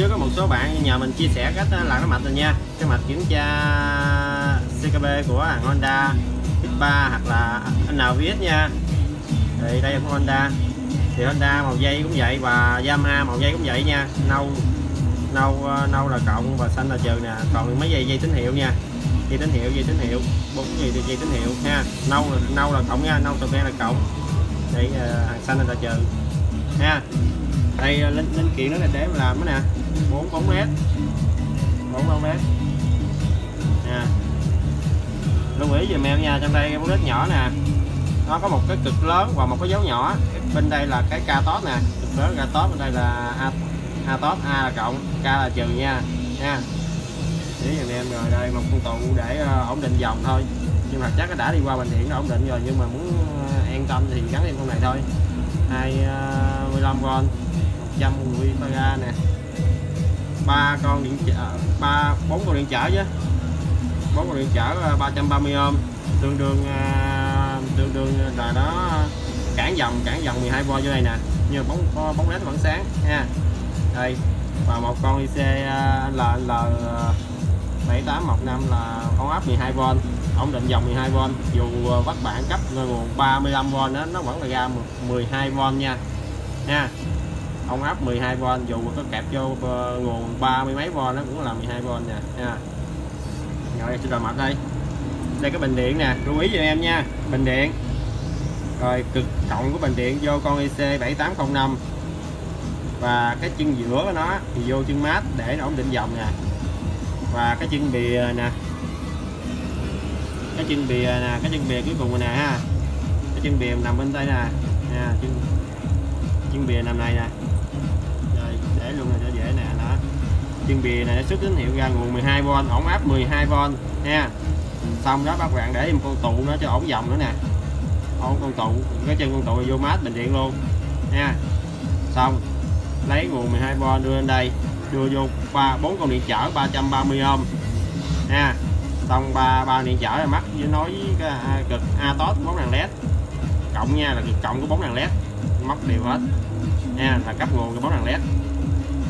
trước có một số bạn nhờ mình chia sẻ cách ờ, làm cái mạch rồi nha. Cái mạch kiểm tra CKB của hàng Honda X3 hoặc là NVS nha. Thì đây là của Honda. Thì Honda màu dây cũng vậy và Yamaha màu dây cũng vậy nha. Nâu nâu ờ, nâu là cộng và xanh là trừ nè. Còn mấy dây dây tín hiệu nha. Dây tín hiệu, dây tín hiệu. Bốn dây dây tín hiệu ha. Nâu là nâu là cộng nha, nâu tàu đen là cộng. Thì ờ, hàng xanh là trừ ha đây ờ, linh linh kiện nó là để làm cái nè. Bốn bóng mát. Bốn bóng mát. Nha lưu ý dùm em nha trong đây bóng led nhỏ nè. Nó có một cái cực lớn và một cái dấu nhỏ. Bên đây là cái ca tóp nè. Cực lớn ca tóp bên đây là a, a tóp a là cộng k là trừ nha. Nha. Ý dùm em rồi đây một con tụ để ờ, ổn định dòng thôi. Nhưng mà chắc nó đã đi qua bệnh viện nó ổn định rồi nhưng mà muốn ờ, an tâm thì gắn thêm con này thôi. 25V 110 ga nè. Ba con điện trở ba, bốn con điện trở chứ. Bốn con điện trở 330 ohm tương đương tương đương là nó à, cản dòng cản dòng 12V dưới đây nè. Nhưng bóng bóng led vẫn sáng, nha. Đây, và một con IC là là 7815 là con áp 12V ổn định dòng 12V dù à, bắt bạn cấp nguồn 35V đó, nó vẫn là ra 12V nha. Nha ống áp 12V dù có kẹp vô ờ, nguồn ba mươi mấy V nó cũng là 12V nè nha. Rồi xin đòi mạch đây. Đây, cái bình điện nè. Lưu ý cho em nha. Bình điện. Rồi, cực cộng của bình điện vô con IC 7805 và cái chân giữa của nó thì vô chân mát để nó ổn định dòng nè. Và cái chân bìa nè. Cái chân bìa nè, cái chân bìa cuối cùng nè ha. Cái chân bìa nằm bên tay nè. Nha, chân chân bìa nằm này nè rồi, để luôn cho dễ nè, đó. Chân bìa này nó xuất tín hiệu ra nguồn 12V ổn áp 12V nha. Xong đó, bác bạn để một con tụ nó cho ổn dòng nữa nè. Ổn con tụ, cái chân con tụ vô mát bình điện luôn, nha. Xong, lấy nguồn 12V đưa lên đây, đưa vô ba, bốn con điện chở 330 ohm, nha. Xong ba ba điện chở là mắt với nói cái à, cực a tốt bóng đèn led cộng nha, là cực cộng của bóng đèn led móc đều hết nha là cấp nguồn cái bóng đèn led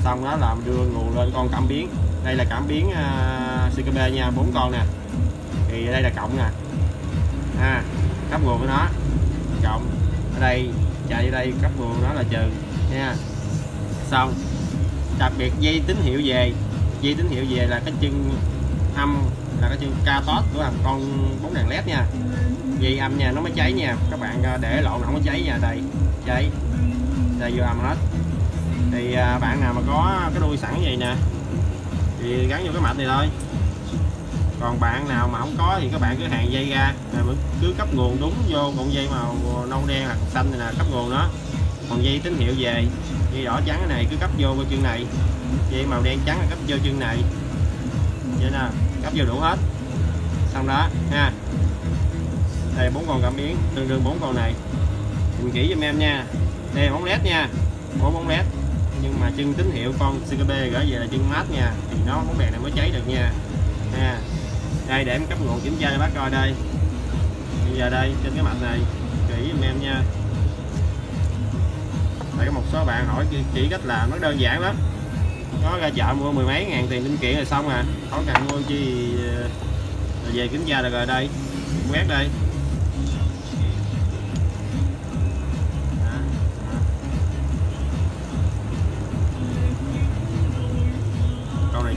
xong đó là đưa nguồn lên con cảm biến. Đây là cảm biến à, uh, CKB nha bốn con nè. Thì đây là cộng nè. Ha cấp nguồn của nó. Cộng ở đây chạy đây cấp nguồn nó là trừ nha. Xong. Đặc biệt dây tín hiệu về. Dây tín hiệu về là cái chân âm là cái chân ca tốt của con bóng đèn led nha. Dây âm nha nó mới cháy nha. Các bạn à, để lộn không có cháy nha đây cháy đây vô âm hết. Thì à, bạn nào mà có cái đuôi sẵn vậy nè thì gắn vô cái mạch này thôi. Còn bạn nào mà không có thì các bạn cứ hàng dây ra rồi cứ cấp nguồn đúng vô con dây màu nâu đen hoặc xanh này là cấp nguồn đó. Còn dây tín hiệu về dây đỏ trắng này cứ cấp vô cái chân này. Dây màu đen trắng là cấp vô chân này. Vậy nè cấp vô đủ hết. Xong đó ha. Đây bốn con cảm biến tương đương bốn con này. Nhìn kỹ giùm em nha đèn bóng led nha. Bốn bóng led nhưng mà chân tín hiệu con CKB gửi về là chân mát nha. Thì nó bóng đèn này mới cháy được nha. Ha đây, để em cấp nguồn kiểm tra cho bác coi đây. Bây giờ đây, trên cái mạch này. Kỹ giùm em nha. Tại có một số bạn hỏi chỉ cách làm nó đơn giản lắm. Có ra chợ mua mười mấy ngàn tiền linh kiện rồi xong à. Không cần mua chi ờ, về kiểm tra được rồi đây. Quét đây.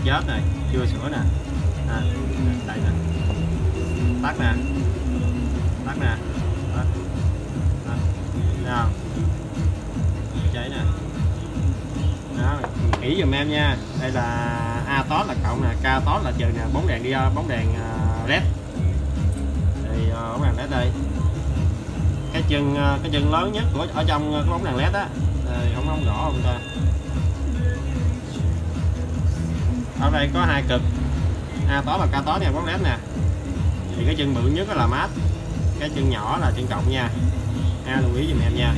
Chết này chưa sửa nè. À, đây nè. Tắt nè. Tắt nè. Tắt. Nào. Cháy nè. Đó kỹ dùm em nha. Đây là a tốt là cộng nè k tốt là trừ nè. Bóng đèn đi bóng đèn à, led thì à, bóng đèn led đây. Cái chân à, cái chân lớn nhất của ở trong cái bóng đèn led á. Thì không không rõ không ta ở đây có hai cực. A tó và ca tó nha bóng led nè. Thì cái chân bự nhất là mát cái chân nhỏ là chân cộng nha. A, lưu ý giùm em nha.